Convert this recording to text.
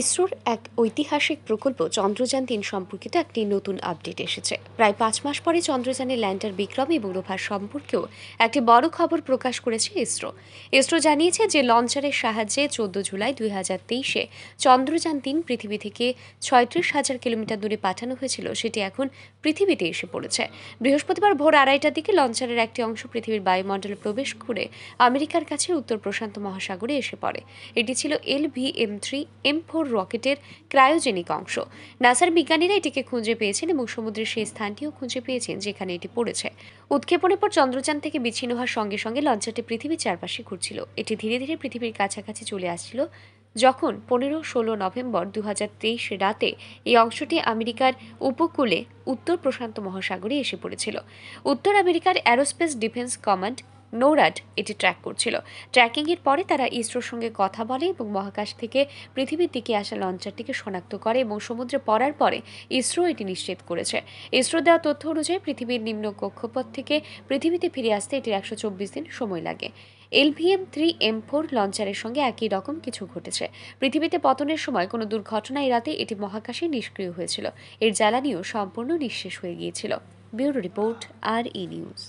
ইসরোর এক ঐতিহাসিক প্রকল্প চন্দ্রযান তিন সম্পর্কিত একটি নতুন আপডেট এসেছে। প্রায় পাঁচ মাস পরে চন্দ্রযানের ল্যান্ডার বিক্রম এবং রোভার সম্পর্কেও একটি বড় খবর প্রকাশ করেছে ইসরো। ইসরো জানিয়েছে যে লঞ্চারের সাহায্যে চোদ্দ জুলাই দুই হাজার তেইশে চন্দ্রযান তিন পৃথিবী থেকে ছয়ত্রিশ হাজার কিলোমিটার দূরে পাঠানো হয়েছিল, সেটি এখন পৃথিবীতে এসে পড়েছে। বৃহস্পতিবার ভোর আড়াইটার দিকে লঞ্চারের একটি অংশ পৃথিবীর বায়ুমণ্ডলে প্রবেশ করে আমেরিকার কাছে উত্তর প্রশান্ত মহাসাগরে এসে পড়ে। এটি ছিল L V M three, M four রকেটের ক্রায়োজেনিক অংশ। নাসার বিজ্ঞানীরা এটিকে খুঁজে পেয়েছেন এবং সমুদ্রের সেই স্থানটিও খুঁজে পেয়েছেন যেখানে এটি পড়েছে। উৎক্ষেপণের পর চন্দ্রযান থেকে বিচ্ছিন্ন হওয়ার সঙ্গে সঙ্গে লঞ্চারটি পৃথিবীর চারপাশে ঘুরছিল। এটি ধীরে ধীরে পৃথিবীর কাছাকাছি চলে আসছিল যখন পনেরো ষোলো নভেম্বর দু হাজার তেইশ রাতে এই অংশটি আমেরিকার উপকূলে উত্তর প্রশান্ত মহাসাগরে এসে পড়েছিল। উত্তর আমেরিকার অ্যারোস্পেস ডিফেন্স কমান্ড নোরাড এটি ট্র্যাক করছিল। ট্র্যাকিংয়ের পরে তারা ইসরোর সঙ্গে কথা বলে এবং মহাকাশ থেকে পৃথিবীর দিকে আসা লঞ্চারটিকে শনাক্ত করে এবং সমুদ্রে পড়ার পরে ইসরো এটি নিশ্চিত করেছে। ইসরো দেওয়া তথ্য অনুযায়ী পৃথিবীর নিম্ন কক্ষপথ থেকে পৃথিবীতে ফিরে আসতে এটির একশো চব্বিশ দিন সময় লাগে। এলভিএম থ্রি এম ফোর লঞ্চারের সঙ্গে একই রকম কিছু ঘটেছে। পৃথিবীতে পতনের সময় কোনো দুর্ঘটনা এড়াতে এটি মহাকাশে নিষ্ক্রিয় হয়েছিল। এর জ্বালানিও সম্পূর্ণ নিঃশেষ হয়ে গিয়েছিল। ব্যুরো রিপোর্ট, আর ই নিউজ।